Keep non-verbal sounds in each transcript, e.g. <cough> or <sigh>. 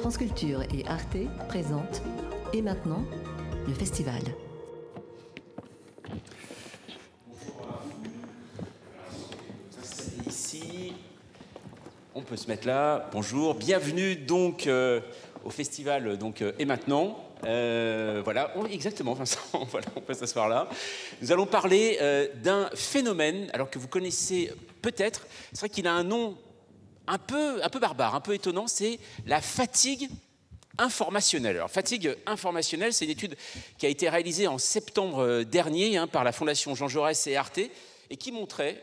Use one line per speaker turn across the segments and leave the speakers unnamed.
France Culture et Arte présentent Et maintenant, le festival.
Ici, on peut se mettre là. Bonjour, bienvenue donc euh, au festival euh, Et maintenant. Euh, voilà, exactement, Vincent. <laughs> voilà, on peut s'asseoir là. Nous allons parler d'un phénomène, alors que vous connaissez peut-être. C'est vrai qu'il a un nom un peu, un peu barbare, un peu étonnant. C'est la fatigue informationnelle. Alors, fatigue informationnelle, c'est une étude qui a été réalisée en septembre euh, dernier hein, par la Fondation Jean Jaurès et Arte, et qui montrait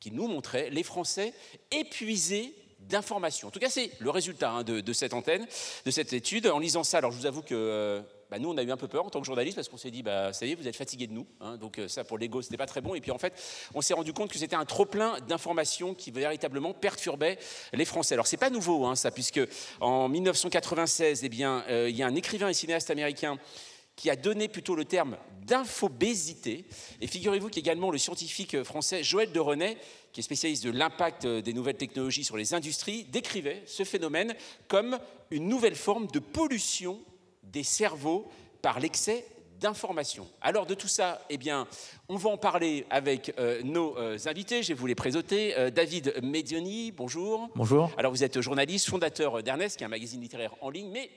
qui nous montrait les Français épuisés d'informations. En tout cas, c'est le résultat hein, de, cette antenne, de cette étude. En lisant ça, alors je vous avoue que euh, bah, nous, on a eu un peu peur en tant que journaliste parce qu'on s'est dit, bah, ça y est, vous êtes fatigués de nous. hein. donc euh, ça, pour l'ego, c'était pas très bon. Et puis en fait, on s'est rendu compte que c'était un trop-plein d'informations qui véritablement perturbait les Français. Alors c'est pas nouveau, hein, ça, puisque en 1996, eh bien, euh, il y a un écrivain et cinéaste américain qui a donné plutôt le terme d'infobésité. Et figurez-vous qu'également le scientifique français Joël de René, qui est spécialiste de l'impact des nouvelles technologies sur les industries, décrivait ce phénomène comme une nouvelle forme de pollution des cerveaux par l'excès d'informations. Alors de tout ça, eh bien, on va en parler avec euh, nos euh, invités. Je vais vous les présenter. Euh, David Medioni, bonjour.
Bonjour.
Alors vous êtes journaliste, fondateur d'Ernest, qui est un magazine littéraire en ligne, mais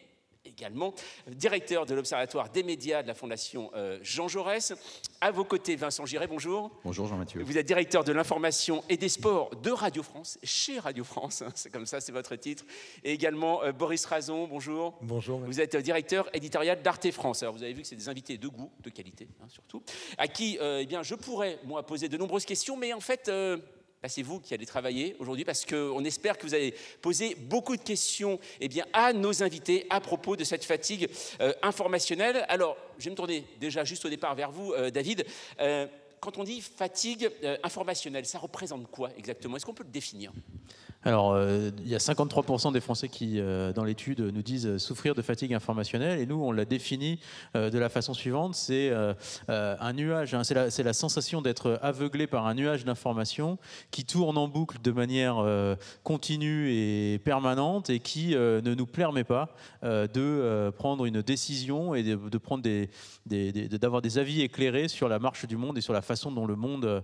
également directeur de l'Observatoire des médias de la Fondation euh, Jean Jaurès. À vos côtés, Vincent Giré, bonjour.
Bonjour Jean-Mathieu.
Vous êtes directeur de l'information et des sports de Radio France, chez Radio France, hein, c'est comme ça, c'est votre titre. Et également euh, Boris Razon, bonjour.
Bonjour.
Vous êtes directeur éditorial d'Arte France. Alors vous avez vu que c'est des invités de goût, de qualité hein, surtout, à qui euh, eh bien, je pourrais moi poser de nombreuses questions, mais en fait euh, c'est vous qui allez travailler aujourd'hui parce qu'on espère que vous allez poser beaucoup de questions eh à nos invités à propos de cette fatigue euh, informationnelle. Alors je vais me tourner déjà juste au départ vers vous, euh, David. Euh, quand on dit fatigue informationnelle, ça représente quoi exactement? Est-ce qu'on peut le définir?
Alors, euh, il y a 53% des Français qui, euh, dans l'étude, nous disent souffrir de fatigue informationnelle. Et nous, on l'a défini euh, de la façon suivante c'est un nuage, hein, c'est la, sensation d'être aveuglé par un nuage d'informations qui tourne en boucle de manière continue et permanente et qui ne nous permet pas de prendre une décision et de, prendre des, des- des- de- d'avoir des avis éclairés sur la marche du monde et sur la façon dont le monde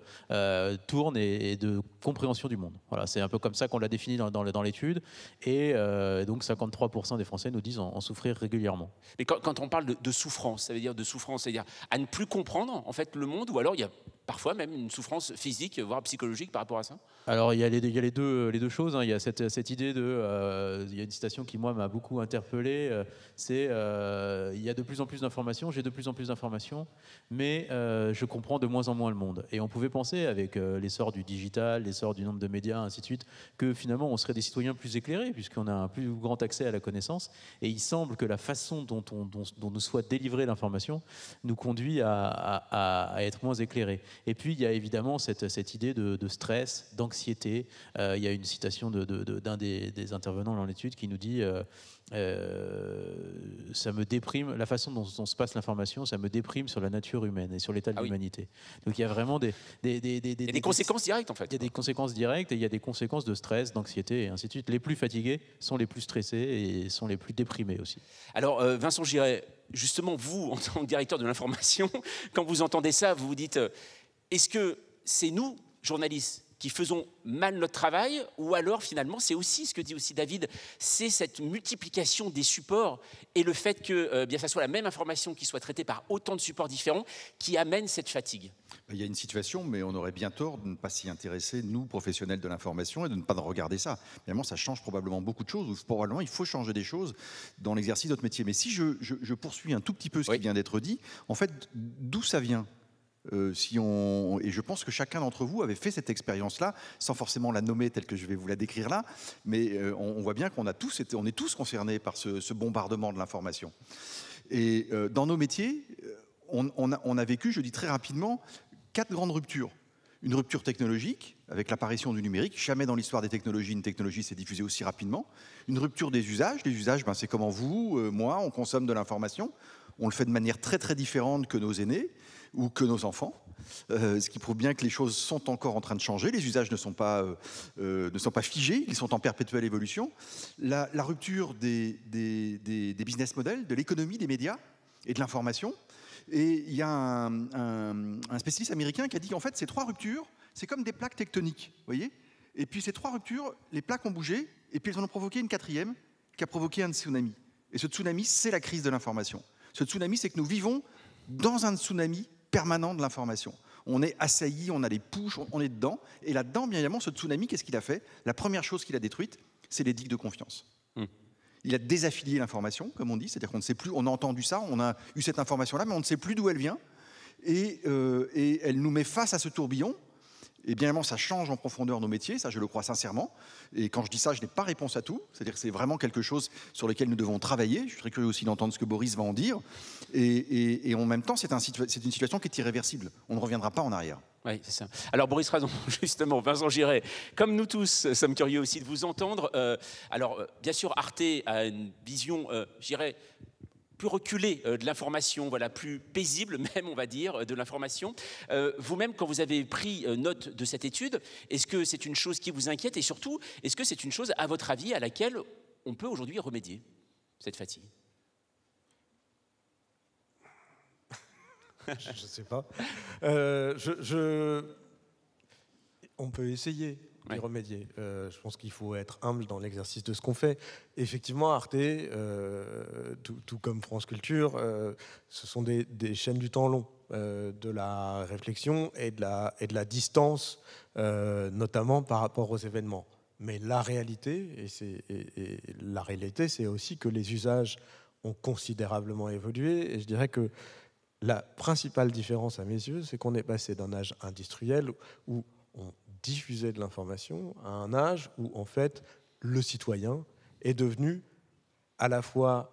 tourne et, et de compréhension du monde. Voilà, c'est un peu comme ça qu'on l'a défini dans, l'étude. Et euh, donc 53% des Français nous disent en, souffrir régulièrement.
Mais quand, quand on parle de, de souffrance, ça veut dire de souffrance, c'est-à-dire à ne plus comprendre en fait le monde, ou alors il y a parfois même une souffrance physique, voire psychologique par rapport à ça.
Alors il y a les, deux, deux choses. hein. Il y a cette, idée de... euh, il y a une citation qui, moi, m'a beaucoup interpellé. euh, c'est euh, il y a de plus en plus d'informations, j'ai de plus en plus d'informations, mais euh, je comprends de moins en moins le monde. Et on pouvait penser, avec euh, l'essor du digital, l'essor du nombre de médias, ainsi de suite, que finalement on serait des citoyens plus éclairés, puisqu'on a un plus grand accès à la connaissance. Et il semble que la façon dont, on, dont, dont nous soit délivrée l'information nous conduit à être moins éclairés. Et puis il y a évidemment cette, cette idée de, de stress, d'anxiété. Euh, il y a une citation de- de- de- d'un des, des intervenants dans l'étude qui nous dit euh, euh, ça me déprime, la façon dont, dont se passe l'information, ça me déprime sur la nature humaine et sur l'état de
Ah oui.
l'humanité. Donc il y a vraiment des, des, des, des- des-
conséquences directes en fait.
il y a des conséquences directes et il y a des conséquences de stress, d'anxiété et ainsi de suite. Les plus fatigués sont les plus stressés et sont les plus déprimés aussi.
Alors Vincent Giret, justement vous, en tant que directeur de l'information, <laughs> quand vous entendez ça, vous vous dites, est-ce que c'est nous, journalistes, qui faisons mal notre travail, ou alors finalement c'est aussi ce que dit aussi David, c'est cette multiplication des supports et le fait que euh, bien ça soit la même information qui soit traitée par autant de supports différents qui amène cette fatigue?
Il y a une situation, mais on aurait bien tort de ne pas s'y intéresser, nous, professionnels de l'information, et de ne pas regarder ça. Finalement, ça change probablement beaucoup de choses, ou probablement il faut changer des choses dans l'exercice de notre métier. Mais si je, je- je poursuis un tout petit peu ce
Oui.
qui vient d'être dit, en fait, d'où ça vient? Euh, et je pense que chacun d'entre vous avait fait cette expérience-là, sans forcément la nommer telle que je vais vous la décrire là, mais euh, on, voit bien qu'on a tous on est tous concernés par ce, bombardement de l'information. Et euh, dans nos métiers, on, a, vécu, je dis très rapidement, quatre grandes ruptures. Une rupture technologique, avec l'apparition du numérique. Jamais dans l'histoire des technologies, une technologie s'est diffusée aussi rapidement. Une rupture des usages. Les usages, ben, c'est comment vous, moi, on consomme de l'information. On le fait de manière très très différente que nos aînés ou que nos enfants. euh, ce qui prouve bien que les choses sont encore en train de changer. Les usages ne sont pas, euh, euh, ne sont pas figés, ils sont en perpétuelle évolution. La, rupture des, des, des, business models, de l'économie, des médias et de l'information. Et il y a un, un, un spécialiste américain qui a dit qu'en fait, ces trois ruptures, c'est comme des plaques tectoniques, voyez Et puis ces trois ruptures, les plaques ont bougé, et puis elles en ont provoqué une quatrième qui a provoqué un tsunami. Et ce tsunami, c'est la crise de l'information. Ce tsunami, c'est que nous vivons dans un tsunami permanent de l'information. On est assailli, on a les pouches, on est dedans. Et là-dedans, bien évidemment, ce tsunami, qu'est-ce qu'il a fait? La première chose qu'il a détruite, c'est les digues de confiance.
Hmm.
Il a désaffilié l'information, comme on dit, c'est-à-dire qu'on ne sait plus, on a entendu ça, on a eu cette information-là, mais on ne sait plus d'où elle vient. Et, euh, et elle nous met face à ce tourbillon et bien évidemment, ça change en profondeur nos métiers, ça je le crois sincèrement. Et quand je dis ça, je n'ai pas réponse à tout. C'est-à-dire que c'est vraiment quelque chose sur lequel nous devons travailler. Je suis très curieux aussi d'entendre ce que Boris va en dire. Et, en même temps, c'est un, une situation qui est irréversible. On ne reviendra pas en arrière.
Oui, c'est ça. Alors Boris Razon, <laughs> justement, Vincent Giret, comme nous tous sommes curieux aussi de vous entendre, euh, alors euh, bien sûr Arte a une vision, euh, plus reculé euh, de l'information, voilà, plus paisible <laughs> même, on va dire, euh, de l'information. Euh, Vous-même, quand vous avez pris note de cette étude, est-ce que c'est une chose qui vous inquiète et surtout, est-ce que c'est une chose, à votre avis, à laquelle on peut aujourd'hui remédier, cette fatigue? <laughs>
Je ne sais pas. On peut essayer
Ouais.
remédier. Euh, je pense qu'il faut être humble dans l'exercice de ce qu'on fait. Effectivement, Arte, euh, tout, tout comme France Culture, euh, ce sont des, des chaînes du temps long, de la réflexion et de la, et de la distance, notamment par rapport aux événements. Mais la réalité, et, c'est- et- et la réalité, c'est aussi que les usages ont considérablement évolué. Et je dirais que la principale différence à mes yeux, c'est qu'on est passé d'un âge industriel où on diffusait de l'information à un âge où, en fait, le citoyen est devenu à la fois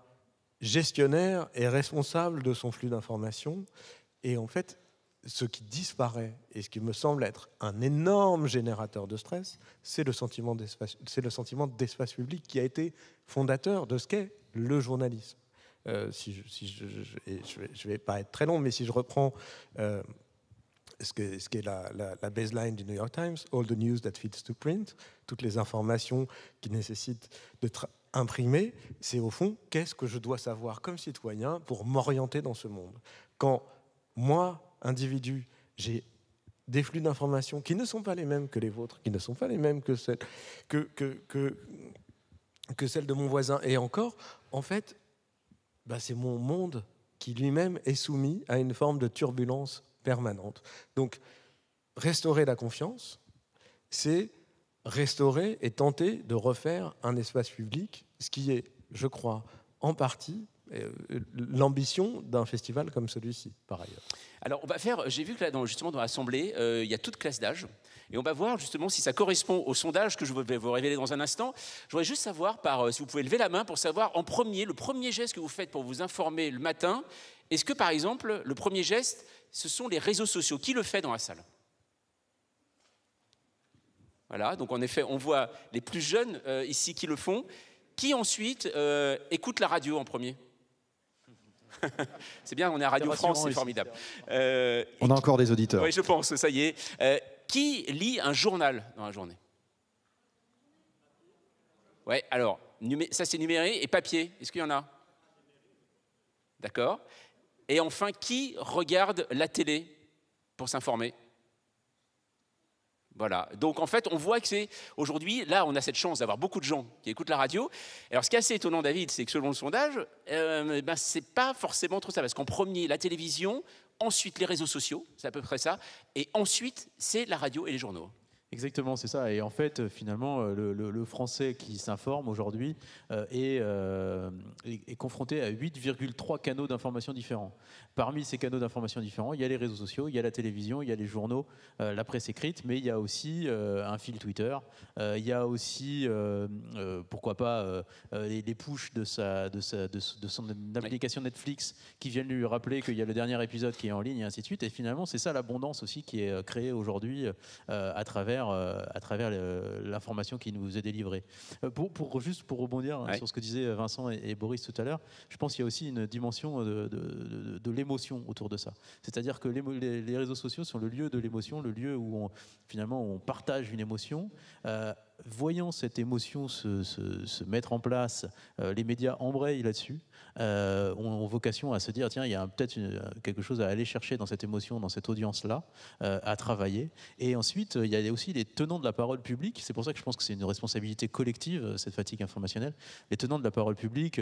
gestionnaire et responsable de son flux d'informations. Et en fait, ce qui disparaît et ce qui me semble être un énorme générateur de stress, c'est le sentiment d'espace, public qui a été fondateur de ce qu'est le journalisme. Euh, si je, si je, je vais pas être très long, mais si je reprends euh, ce ce qu'est la, baseline du New York Times, all the news that fits to print, toutes les informations qui nécessitent d'être imprimées, c'est au fond qu'est-ce que je dois savoir comme citoyen pour m'orienter dans ce monde? Quand moi, individu, j'ai des flux d'informations qui ne sont pas les mêmes que les vôtres, qui ne sont pas les mêmes que celles, que, que, que celles de mon voisin, et encore, en fait, bah, c'est mon monde qui lui-même est soumis à une forme de turbulence permanente. Donc, restaurer la confiance, c'est restaurer et tenter de refaire un espace public, ce qui est, je crois, en partie euh, l'ambition d'un festival comme celui-ci, par ailleurs.
Alors, on va faire, j'ai vu que là, dans, justement, dans l'Assemblée, euh, il y a toute classe d'âge. Et on va voir justement si ça correspond au sondage que je vais vous révéler dans un instant. Je voudrais juste savoir, par, euh, si vous pouvez lever la main pour savoir en premier, le premier geste que vous faites pour vous informer le matin. Est-ce que, par exemple, le premier geste, ce sont les réseaux sociaux Qui le fait dans la salle? Voilà, donc en effet, on voit les plus jeunes euh, ici qui le font. Qui ensuite euh, écoute la radio en premier? <laughs> C'est bien, on est à Radio France, c'est formidable. Euh,
On a encore des auditeurs.
oui, je pense, ça y est. Euh, qui lit un journal dans la journée? Ouais, alors, ça c'est numérique et papier. Est-ce qu'il y en a? D'accord. Et enfin, qui regarde la télé pour s'informer? Voilà. Donc en fait, on voit que c'est aujourd'hui, là, on a cette chance d'avoir beaucoup de gens qui écoutent la radio. Alors ce qui est assez étonnant, David, c'est que selon le sondage, euh, ben, c'est pas forcément trop ça, parce qu'en premier, la télévision, ensuite les réseaux sociaux, c'est à peu près ça, et ensuite c'est la radio et les journaux.
Exactement, c'est ça. Et en fait, euh, finalement, euh, le, français qui s'informe aujourd'hui euh, est, confronté à 8,3 canaux d'information différents. Parmi ces canaux d'information différents, il y a les réseaux sociaux, il y a la télévision, il y a les journaux, la presse écrite, mais il y a aussi un fil Twitter, il y a aussi, pourquoi pas, les, les pushs de, de, son application Netflix qui viennent lui rappeler qu'il y a le dernier épisode qui est en ligne et ainsi de suite. Et finalement, c'est ça l'abondance aussi qui est créée aujourd'hui à travers travers, à travers l'information qui nous est délivrée. Pour, pour, juste pour rebondir sur ce que disaient Vincent et, Boris tout à l'heure, je pense qu'il y a aussi une dimension de, de, l'émotion autour de ça. C'est-à-dire que les, les, réseaux sociaux sont le lieu de l'émotion, le lieu où on, finalement on partage une émotion voyant cette émotion se, mettre en place, euh, les médias embrayent là-dessus, euh, ont, vocation à se dire tiens, il y a peut-être quelque chose à aller chercher dans cette émotion, dans cette audience-là, euh, à travailler. Et ensuite, il y a aussi les tenants de la parole publique. C'est pour ça que je pense que c'est une responsabilité collective, cette fatigue informationnelle. Les tenants de la parole publique,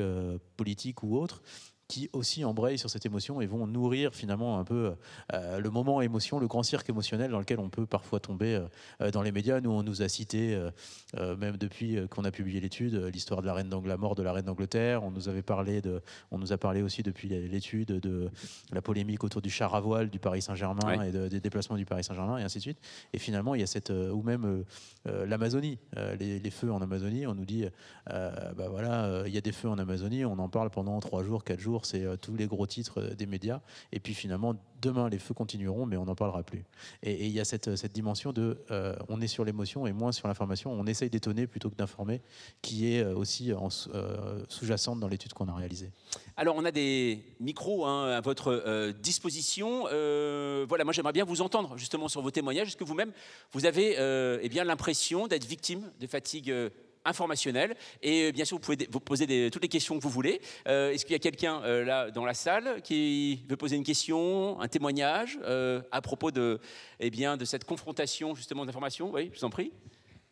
politique ou autre, qui aussi embrayent sur cette émotion et vont nourrir finalement un peu euh, le moment émotion, le grand cirque émotionnel dans lequel on peut parfois tomber euh, euh, dans les médias. Nous, on nous a cité, même depuis qu'on a publié l'étude, l'histoire de la reine d'Angleterre, la mort de la reine d'Angleterre. On nous avait parlé de, on nous a parlé aussi depuis l'étude de la polémique autour du char à voile du Paris Saint-Germain et des déplacements du Paris Saint-Germain et ainsi de suite. Et finalement, il y a cette, ou même l'Amazonie, les, les, feux en Amazonie. On nous dit, bah voilà, il y a des feux en Amazonie. On en parle pendant trois jours, quatre jours c'est euh, tous les gros titres euh, des médias. Et puis finalement, demain, les feux continueront, mais on n'en parlera plus. Et il y a cette, dimension de euh, on est sur l'émotion et moins sur l'information. On essaye d'étonner plutôt que d'informer, qui est aussi sous-jacente dans l'étude qu'on a réalisée.
Alors, on a des micros hein, à votre disposition. voilà, moi, j'aimerais bien vous entendre justement sur vos témoignages. Est-ce que vous-même, vous avez eh l'impression d'être victime de fatigue informationnel. Et euh, bien sûr, vous pouvez vous poser toutes les questions que vous voulez. Euh, est-ce qu'il y a quelqu'un euh, là dans la salle qui veut poser une question, un témoignage à propos de, eh bien, de cette confrontation justement d'informations? Oui, je vous en prie.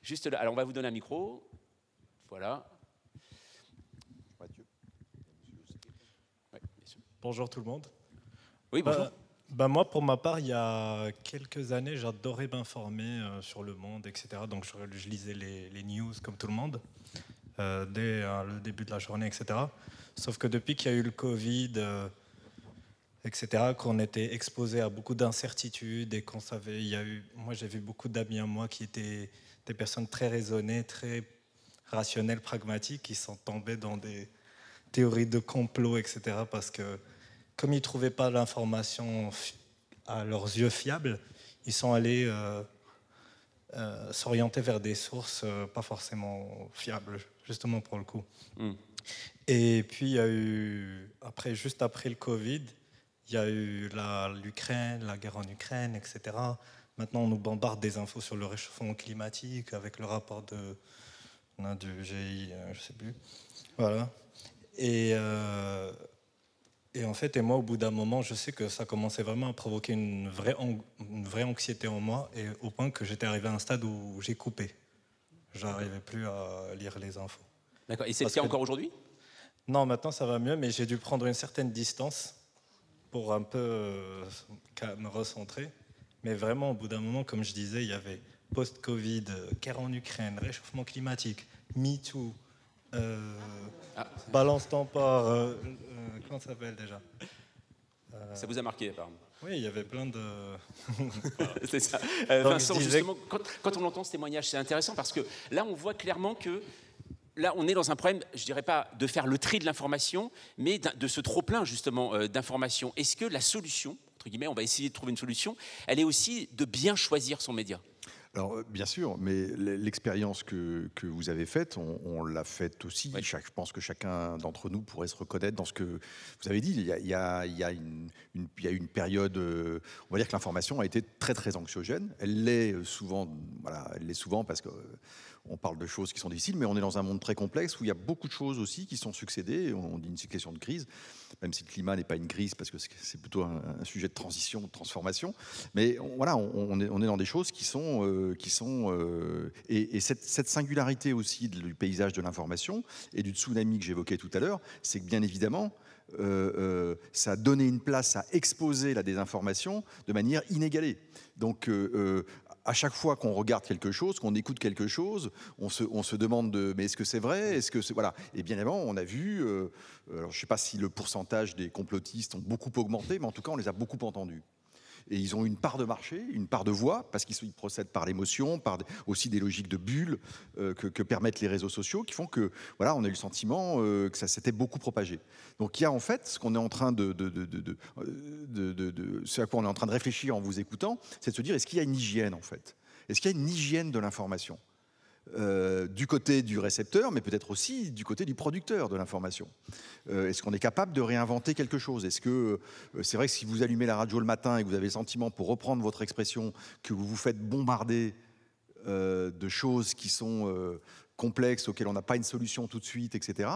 Juste là. Alors, on va vous donner un micro. Voilà.
Bonjour tout le monde.
Oui, bonjour.
Ben moi, pour ma part, il y a quelques années, j'adorais m'informer euh, sur le monde, etc. Donc je, lisais les, news comme tout le monde, euh, dès euh, le début de la journée, etc. Sauf que depuis qu'il y a eu le Covid, etc., qu'on était exposé à beaucoup d'incertitudes et qu'on savait, il y a eu, moi j'ai vu beaucoup d'amis à moi qui étaient des personnes très raisonnées, très rationnelles, pragmatiques, qui sont tombées dans des théories de complot, etc. Parce que comme ils ne trouvaient pas l'information à leurs yeux fiable, ils sont allés euh, euh, s'orienter vers des sources euh, pas forcément fiables, justement pour le coup. Hmm. Et puis, il y a eu, après, juste après le Covid, il y a eu l'Ukraine, la, guerre en Ukraine, etc. Maintenant, on nous bombarde des infos sur le réchauffement climatique avec le rapport de, du GI, je ne sais plus. Voilà. Et et en fait, et moi, au bout d'un moment, je sais que ça commençait vraiment à provoquer une vraie, une vraie anxiété en moi, et au point que j'étais arrivé à un stade où j'ai coupé. J'arrivais plus à lire les infos.
D'accord. Et c'est le cas encore aujourd'hui?
Non, maintenant ça va mieux, mais j'ai dû prendre une certaine distance pour un peu euh, me recentrer. Mais vraiment, au bout d'un moment, comme je disais, il y avait post-Covid, euh, guerre en Ukraine, réchauffement climatique, MeToo, ah. balance temps par euh, comment ça s'appelle déjà
Ça vous a marqué, apparemment
Oui, il y avait plein de. <laughs>
c'est ça. Euh, Vincent, justement, quand, on entend ce témoignage, c'est intéressant parce que là, on voit clairement que là, on est dans un problème, je dirais pas de faire le tri de l'information, mais de ce trop-plein, justement, euh, d'informations. Est-ce que la solution, entre guillemets, on va essayer de trouver une solution, elle est aussi de bien choisir son média?
Alors, euh, bien sûr, mais l'expérience que, que, vous avez faite, on, l'a faite aussi. je pense que chacun d'entre nous pourrait se reconnaître dans ce que vous avez dit. Il y a, il y a, il y a une, il y a une période, euh, on va dire que l'information a été très très anxiogène. Elle l'est souvent, voilà, elle l'est souvent parce que on parle de choses qui sont difficiles, mais on est dans un monde très complexe où il y a beaucoup de choses aussi qui sont succédées. On dit une succession de crises, même si le climat n'est pas une crise parce que c'est plutôt un, sujet de transition, de transformation. Mais voilà, on, est, dans des choses qui sont, euh, qui sont euh, et, cette, singularité aussi du paysage de l'information et du tsunami que j'évoquais tout à l'heure, c'est que bien évidemment. Euh, ça a donné une place à exposer la désinformation de manière inégalée. Donc, à chaque fois qu'on regarde quelque chose, qu'on écoute quelque chose, on se, demande de, mais est-ce que c'est vrai? Est-ce que voilà Et bien évidemment, on a vu. Euh, je ne sais pas si le pourcentage des complotistes ont beaucoup augmenté, mais en tout cas, on les a beaucoup entendus et ils ont une part de marché, une part de voix, parce qu'ils procèdent par l'émotion, par aussi des logiques de bulles euh, que, permettent les réseaux sociaux, qui font que voilà, on a eu le sentiment euh, que ça s'était beaucoup propagé. Donc il y a en fait ce qu'on est en train de, ce à quoi on est en train de réfléchir en vous écoutant, c'est de se dire est-ce qu'il y a une hygiène en fait? Est-ce qu'il y a une hygiène de l'information? Euh, du côté du récepteur, mais peut-être aussi du côté du producteur de l'information. Euh, est-ce qu'on est capable de réinventer quelque chose? Est-ce que euh, c'est vrai que si vous allumez la radio le matin et que vous avez le sentiment, pour reprendre votre expression, que vous vous faites bombarder de choses qui sont complexes, auxquelles on n'a pas une solution tout de suite, etc.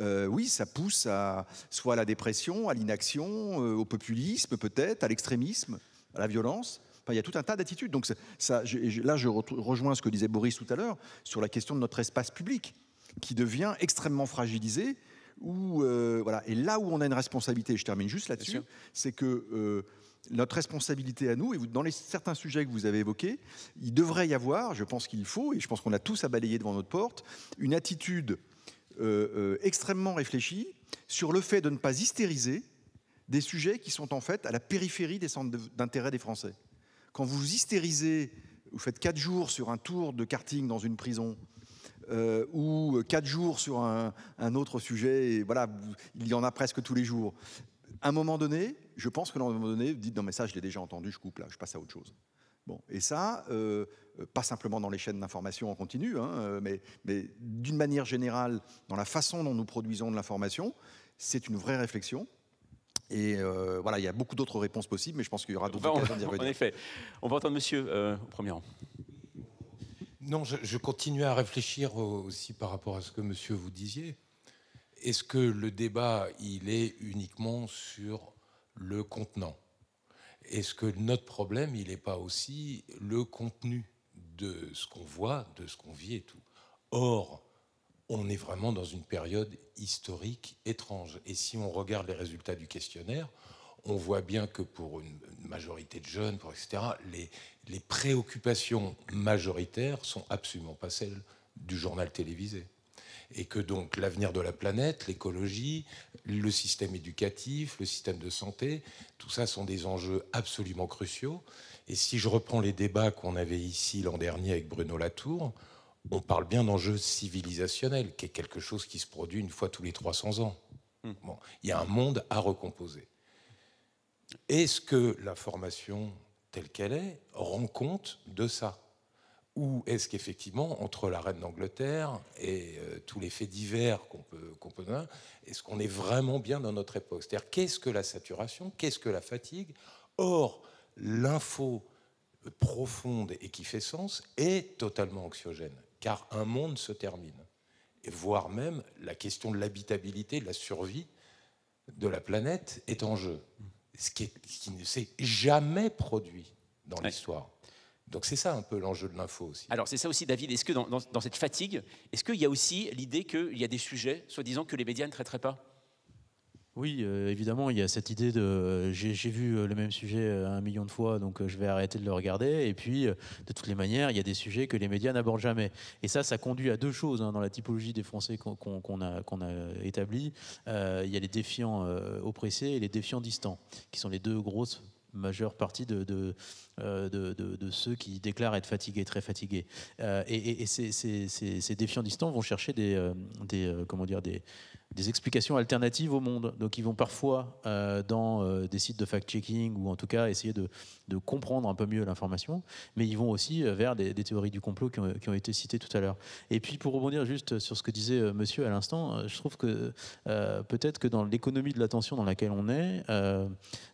oui, ça pousse à, soit à la dépression, à l'inaction, au populisme peut-être, à l'extrémisme, à la violence il y a tout un tas d'attitudes. Donc ça, là, je rejoins ce que disait Boris tout à l'heure sur la question de notre espace public, qui devient extrêmement fragilisé. Où, euh, voilà. Et là où on a une responsabilité, je termine juste là-dessus, c'est que euh, notre responsabilité à nous, et dans les, certains sujets que vous avez évoqués, il devrait y avoir, je pense qu'il faut, et je pense qu'on a tous à balayer devant notre porte, une attitude euh, extrêmement réfléchie sur le fait de ne pas hystériser des sujets qui sont en fait à la périphérie des centres d'intérêt des Français. Quand vous hystérisez, vous faites quatre jours sur un tour de karting dans une prison, euh, ou quatre jours sur un, autre sujet, et voilà, il y en a presque tous les jours. À un moment donné, je pense que à un moment donné, vous dites non mais ça je l'ai déjà entendu, je coupe là, je passe à autre chose. Bon, et ça, euh, pas simplement dans les chaînes d'information en continu, hein, mais d'une manière générale, dans la façon dont nous produisons de l'information, c'est une vraie réflexion. Et euh, voilà, il y a beaucoup d'autres réponses possibles, mais je pense qu'il y aura d'autres occasions d'y <laughs> revenir.
En effet. On va entendre monsieur euh, au premier rang.
Non, je, je, continue à réfléchir aussi par rapport à ce que monsieur vous disiez. Est-ce que le débat, il est uniquement sur le contenant? Est-ce que notre problème, il n'est pas aussi le contenu de ce qu'on voit, de ce qu'on vit et tout? Or, on est vraiment dans une période historique étrange. Et si on regarde les résultats du questionnaire, on voit bien que pour une majorité de jeunes, pour etc., les, les préoccupations majoritaires sont absolument pas celles du journal télévisé. Et que donc l'avenir de la planète, l'écologie, le système éducatif, le système de santé, tout ça sont des enjeux absolument cruciaux. Et si je reprends les débats qu'on avait ici l'an dernier avec Bruno Latour, on parle bien d'enjeu civilisationnel, qui est quelque chose qui se produit une fois tous les 300 ans. Hmm. Bon, il y a un monde à recomposer. Est-ce que la formation telle qu'elle est rend compte de ça? Ou est-ce qu'effectivement, entre la reine d'Angleterre et euh, tous les faits divers qu'on peut, qu'on peut donner, est-ce qu'on est vraiment bien dans notre époque? C'est-à-dire, qu'est-ce que la saturation? Qu'est-ce que la fatigue? Or, l'info profonde et qui fait sens est totalement anxiogène car un monde se termine. Et voire même la question de l'habitabilité, de la survie de la planète est en jeu. Ce qui, ne s'est jamais produit dans l'histoire. Donc c'est ça un peu l'enjeu de l'info aussi.
Alors c'est ça aussi, David. Est-ce que dans, cette fatigue, est-ce qu'il y a aussi l'idée qu'il y a des sujets, soi-disant, que les médias ne traiteraient pas?
Oui, euh, évidemment, il y a cette idée de j'ai vu euh, le même sujet euh, un million de fois, donc je vais arrêter de le regarder. Et puis, de toutes les manières, il y a des sujets que les médias n'abordent jamais. Et ça, ça conduit à deux choses hein, dans la typologie des Français qu'on a, qu'on a établi. il y a les défiants oppressés et les défiants distants, qui sont les deux grosses majeure partie de, ceux qui déclarent être fatigués, très fatigués. et, ces, défiants distants vont chercher des comment dire, des, des explications alternatives au monde. Donc ils vont parfois euh, dans euh, des sites de fact-checking ou en tout cas essayer de, comprendre un peu mieux l'information, mais ils vont aussi euh, vers des, théories du complot qui ont, été citées tout à l'heure. Et puis pour rebondir juste sur ce que disait monsieur à l'instant, je trouve que peut-être que dans l'économie de l'attention dans laquelle on est,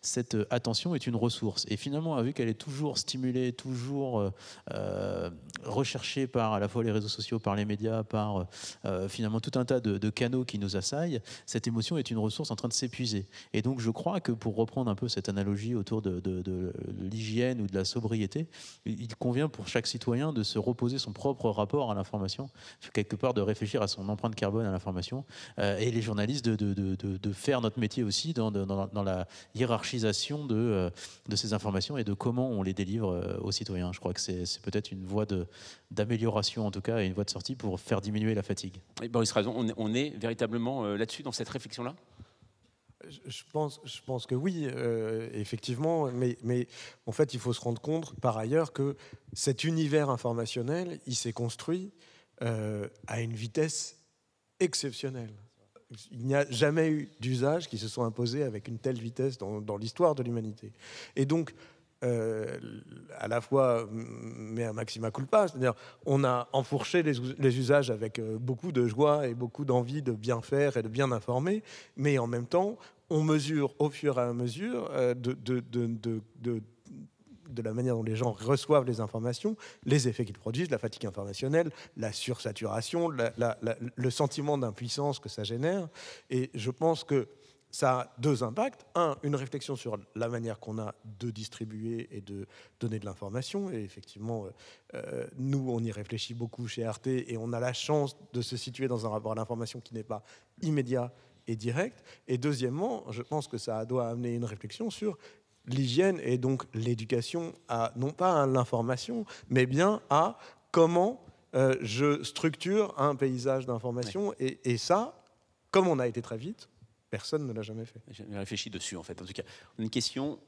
cette attention est une ressource. Et finalement, vu qu'elle est toujours stimulée, toujours recherchée par à la fois les réseaux sociaux, par les médias, par finalement tout un tas de, de canaux qui nous cette émotion est une ressource en train de s'épuiser. Et donc je crois que pour reprendre un peu cette analogie autour de, l'hygiène ou de la sobriété, il convient pour chaque citoyen de se reposer son propre rapport à l'information, quelque part de réfléchir à son empreinte carbone à l'information, euh, et les journalistes de, faire notre métier aussi dans, la hiérarchisation euh, de, ces informations et de comment on les délivre euh, aux citoyens. Je crois que c'est peut-être une voie d'amélioration en tout cas et une voie de sortie pour faire diminuer la fatigue.
Et Boris raison, on est véritablement euh, là-dessus, dans cette réflexion-là?
Je pense, je pense que oui, euh, effectivement, mais, mais en fait, il faut se rendre compte par ailleurs que cet univers informationnel, il s'est construit euh, à une vitesse exceptionnelle. Il n'y a jamais eu d'usages qui se sont imposés avec une telle vitesse dans, dans l'histoire de l'humanité. Et donc, euh, à la fois mais un maxima culpa, c'est-à-dire on a enfourché les, usages avec euh, beaucoup de joie et beaucoup d'envie de bien faire et de bien informer, mais en même temps on mesure au fur et à mesure euh, de, la manière dont les gens reçoivent les informations, les effets qu'ils produisent, la fatigue informationnelle, la sursaturation, le sentiment d'impuissance que ça génère. Et je pense que ça a deux impacts. Un, une réflexion sur la manière qu'on a de distribuer et de donner de l'information. Et effectivement, euh, euh, nous, on y réfléchit beaucoup chez Arte et on a la chance de se situer dans un rapport à l'information qui n'est pas immédiat et direct. Et deuxièmement, je pense que ça doit amener une réflexion sur l'hygiène et donc l'éducation à, non pas à l'information, mais bien à comment euh, je structure un paysage d'information. Et, et ça, comme on a été très vite, Personne ne l'a jamais fait.
J'ai réfléchi dessus, en fait. En tout cas, une question.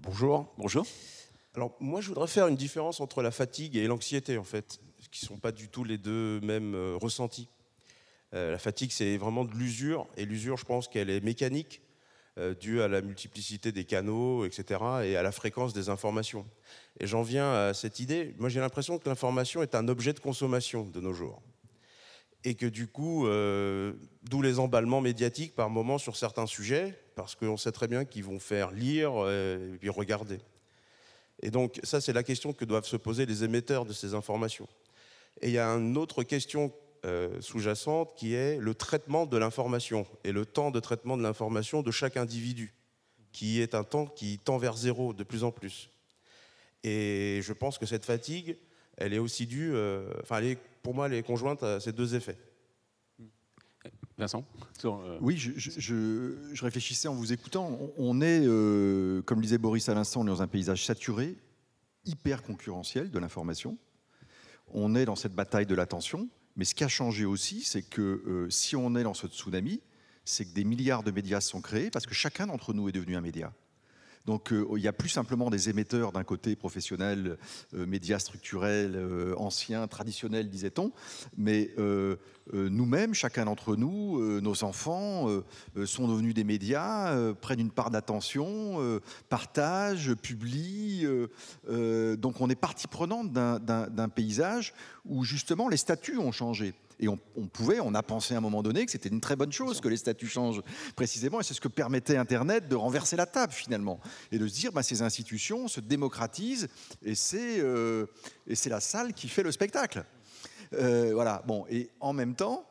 Bonjour.
Bonjour.
Alors, moi, je voudrais faire une différence entre la fatigue et l'anxiété, en fait, qui ne sont pas du tout les deux mêmes euh, ressentis. Euh, la fatigue, c'est vraiment de l'usure, et l'usure, je pense qu'elle est mécanique, euh, due à la multiplicité des canaux, etc., et à la fréquence des informations. Et j'en viens à cette idée. Moi, j'ai l'impression que l'information est un objet de consommation de nos jours et que du coup, euh, d'où les emballements médiatiques par moments sur certains sujets, parce qu'on sait très bien qu'ils vont faire lire euh, et puis regarder. Et donc ça, c'est la question que doivent se poser les émetteurs de ces informations. Et il y a une autre question euh, sous-jacente qui est le traitement de l'information et le temps de traitement de l'information de chaque individu, qui est un temps qui tend vers zéro de plus en plus. Et je pense que cette fatigue, elle est aussi due, enfin, elle pour moi, les conjointes, à ces deux effets.
Vincent
euh, Oui, je, réfléchissais en vous écoutant. On, est, euh, comme disait Boris à l'instant, dans un paysage saturé, hyper concurrentiel de l'information. On est dans cette bataille de l'attention. Mais ce qui a changé aussi, c'est que euh, si on est dans ce tsunami, c'est que des milliards de médias sont créés parce que chacun d'entre nous est devenu un média. Donc euh, il n'y a plus simplement des émetteurs d'un côté professionnel, euh, médias structurels, euh, anciens, traditionnels, disait-on, mais nous-mêmes, chacun d'entre nous, nos enfants sont devenus des médias, prennent une part d'attention, partagent, publient. donc on est partie prenante d'un paysage où justement les statuts ont changé. Et on, pouvait, on a pensé à un moment donné que c'était une très bonne chose que les statuts changent précisément. Et c'est ce que permettait Internet de renverser la table finalement. Et de se dire, bah, ces institutions se démocratisent et c'est euh, la salle qui fait le spectacle. Euh, voilà, bon, et en même temps,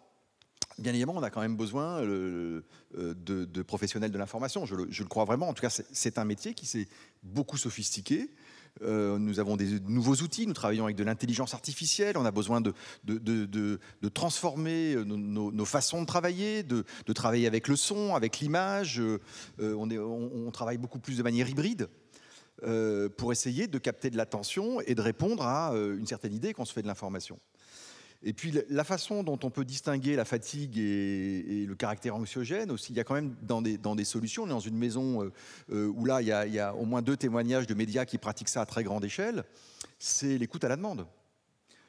bien évidemment, on a quand même besoin euh, de, professionnels de l'information. Je, je, le crois vraiment. En tout cas, c'est un métier qui s'est beaucoup sophistiqué, euh, nous avons des nouveaux outils, nous travaillons avec de l'intelligence artificielle, on a besoin de, de, transformer euh, nos, façons de travailler, de, travailler avec le son, avec l'image. Euh, on, on, travaille beaucoup plus de manière hybride. pour essayer de capter de l'attention et de répondre à une certaine idée qu'on se fait de l'information. Et puis la façon dont on peut distinguer la fatigue et, le caractère anxiogène aussi, il y a quand même dans des, dans des solutions, on est dans une maison euh, euh, où là il y, a, il y, a, au moins deux témoignages de médias qui pratiquent ça à très grande échelle, c'est l'écoute à la demande.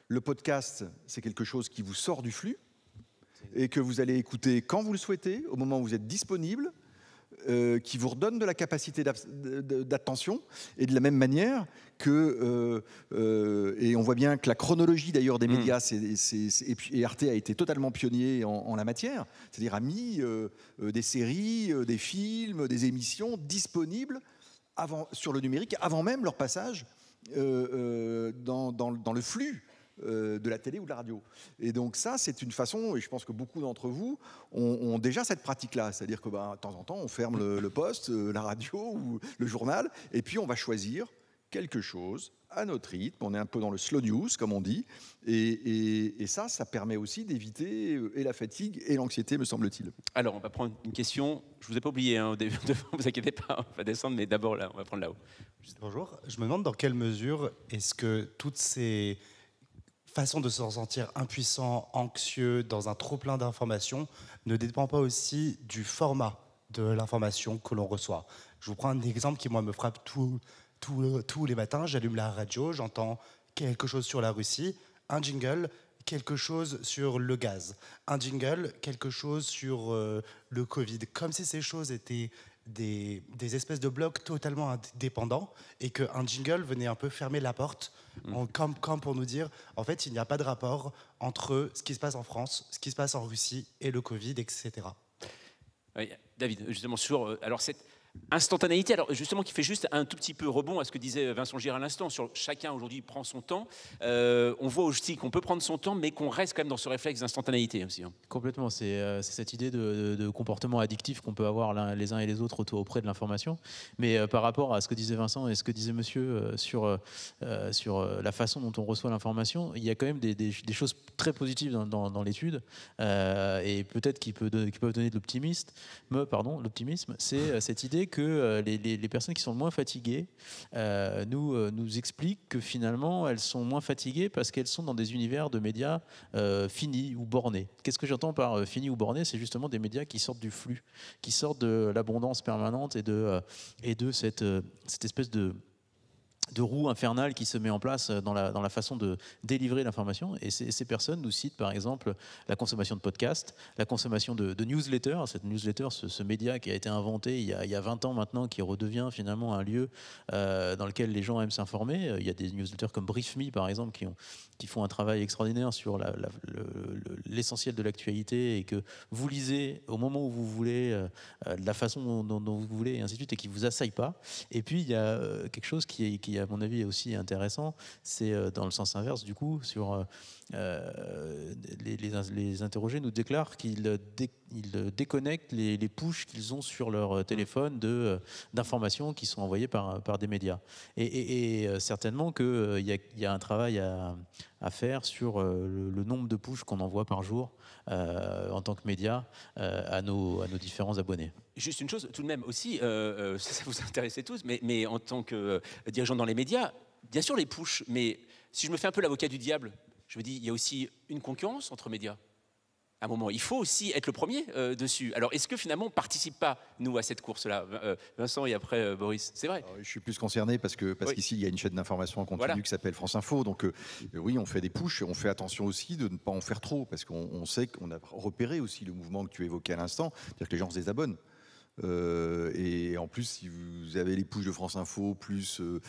Le podcast, c'est quelque chose qui vous sort du flux et que vous allez écouter quand vous le souhaitez, au moment où vous êtes disponible, euh, qui vous redonne de la capacité d'attention et de la même manière que euh, euh, et on voit bien que la chronologie d'ailleurs des mm. médias et, Arte a été totalement pionnier en, la matière c'est-à-dire a mis des séries des films des émissions disponibles avant, sur le numérique avant même leur passage dans, dans, le flux euh, de la télé ou de la radio. Et donc ça, c'est une façon, et je pense que beaucoup d'entre vous ont, déjà cette pratique-là, c'est-à-dire que bah, de temps en temps, on ferme le, poste, euh, la radio <laughs> ou le journal, et puis on va choisir quelque chose à notre rythme. On est un peu dans le slow news, comme on dit. Et, ça, ça permet aussi d'éviter euh, et la fatigue et l'anxiété, me semble-t-il.
Alors, on va prendre une question. Je vous ai pas oublié hein, au début, <laughs> ne vous inquiétez pas, on va descendre, mais d'abord là, on va prendre là-haut.
Bonjour. Je me demande dans quelle mesure est-ce que toutes ces façon de se sentir impuissant, anxieux, dans un trop plein d'informations, ne dépend pas aussi du format de l'information que l'on reçoit. Je vous prends un exemple qui, moi, me frappe tous les matins. J'allume la radio, j'entends quelque chose sur la Russie, un jingle, quelque chose sur le gaz, un jingle, quelque chose sur euh, le Covid, comme si ces choses étaient des, des espèces de blocs totalement indépendants et qu'un jingle venait un peu fermer la porte,
Mm.
en- comme, comme pour nous dire, en fait, il n'y a pas de rapport entre ce qui se passe en France, ce qui se passe en Russie et le Covid, etc.
Oui, David, justement sur euh, alors cette instantanéité, alors justement qui fait juste un tout petit peu rebond à ce que disait Vincent Gire à l'instant sur chacun aujourd'hui prend son temps. Euh, on voit aussi qu'on peut prendre son temps, mais qu'on reste quand même dans ce réflexe d'instantanéité aussi. hein.
Complètement, c'est euh, c'est cette idée de, comportement addictif qu'on peut avoir les uns et les autres auprès de l'information. Mais euh, par rapport à ce que disait Vincent et ce que disait Monsieur sur, sur la façon dont on reçoit l'information, il y a quand même des, choses très positives dans, dans- l'étude et peut-être qui, peut qui peuvent donner de l'optimisme. me- Pardon, l'optimisme, c'est cette idée que euh, les, personnes qui sont moins fatiguées euh, nous, euh, nous expliquent que finalement elles sont moins fatiguées parce qu'elles sont dans des univers de médias finis ou bornés. Qu'est-ce que j'entends par finis ou bornés? C'est justement des médias qui sortent du flux, qui sortent de l'abondance permanente et de, et de cette, cette espèce de de roue infernale qui se met en place dans la, dans la façon de délivrer l'information. Et ces, personnes nous citent par exemple la consommation de podcasts, la consommation de, newsletters, cette newsletter, ce, média qui a été inventé il y a, il y a 20 ans maintenant, qui redevient finalement un lieu euh, dans lequel les gens aiment s'informer. Euh, Il y a des newsletters comme Brief Me par exemple qui, ont, qui font un travail extraordinaire sur l'essentiel de l'actualité et que vous lisez au moment où vous voulez, euh, euh, de la façon dont, vous voulez, et ainsi de suite, et qui vous assaille pas. Et puis il y a euh, quelque chose qui, est, qui, à mon avis, est aussi intéressant, c'est euh, dans le sens inverse, du coup, sur euh, euh, les, interrogés nous déclarent qu'ils dé- ils, déconnectent les, les qu'ils ont sur leur téléphone d'informations qui sont envoyées par, par des médias. Et, certainement qu'il y a un travail à, à faire sur euh, le, nombre de pushes qu'on envoie par jour euh, en tant que média euh, à, nos, différents abonnés.
Juste une chose, tout de même aussi, ça, ça vous intéressait tous, mais, en tant que dirigeant dans les médias, bien sûr les push, mais si je me fais un peu l'avocat du diable, je me dis, il y a aussi une concurrence entre médias. À un moment, il faut aussi être le premier euh, dessus. Alors, est-ce que finalement, on ne participe pas, nous, à cette course-là? Euh, Vincent et après euh, Boris, c'est vrai.
Je suis plus concerné parce que parce
Oui.
qu'ici il y a une chaîne d'information en continu
Voilà.
qui s'appelle France Info. Donc euh, oui, on fait des pushs. On fait attention aussi de ne pas en faire trop parce qu'on on sait qu'on a repéré aussi le mouvement que tu évoquais à l'instant, c'est-à-dire que les gens se désabonnent. Euh, et en plus, si vous avez les pushs de France Info, plus, euh,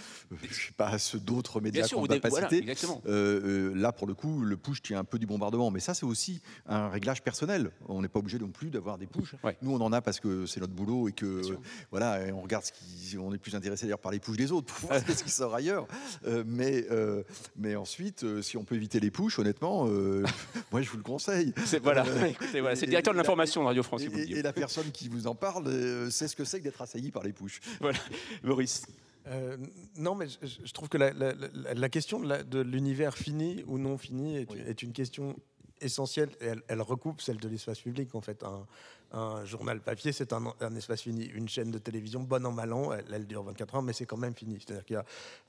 je sais pas, ceux d'autres médias qu'on va citer, euh, euh, là, pour le coup, le push tient un peu du bombardement. Mais ça, c'est aussi un réglage personnel. On n'est pas obligé non plus d'avoir des pushs. Nous, on en a parce que c'est notre boulot et que euh, voilà, et on regarde ce qui, on est plus intéressé d'ailleurs par les pushs des autres pour <laughs> voir ce qui sort ailleurs. Euh, mais, euh, mais ensuite, euh, si on peut éviter les pushs, honnêtement, euh, <laughs> moi, je vous le conseille.
C'est- voilà,
Euh, <laughs>
le
et-
directeur de
et-
l'information de Radio France
Et,
vous dit.
et la personne qui vous en parle euh, sait ce que c'est que d'être assailli par les pushs. <laughs>
Voilà, Boris.
Euh, non, mais je, je trouve que la, la- la- la question de l'univers fini ou non fini est, est une question essentielle et elle, elle recoupe celle de l'espace public. En fait, un, un journal papier, c'est un, un espace fini. Une chaîne de télévision, bon an, mal an, elle, elle dure 24 heures, mais c'est quand même fini. C'est-à-dire qu'il n'y a